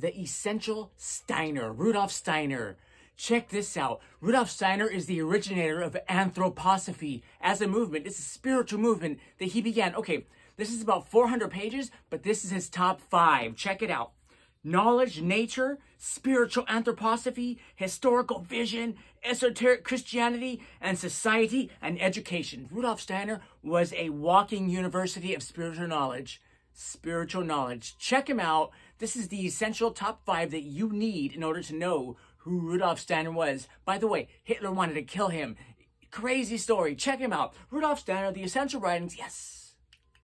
the essential Steiner, Rudolf Steiner. Check this out. Rudolf Steiner is the originator of anthroposophy as a movement. It's a spiritual movement that he began. Okay, this is about 400 pages, but this is his top five. Check it out. Knowledge, nature, spiritual anthroposophy, historical vision, esoteric Christianity, and society and education. Rudolf Steiner was a walking university of spiritual knowledge. Spiritual knowledge. Check him out. This is the essential top five that you need in order to know who Rudolf Steiner was. By the way, Hitler wanted to kill him. Crazy story. Check him out. Rudolf Steiner, The Essential Writings. Yes.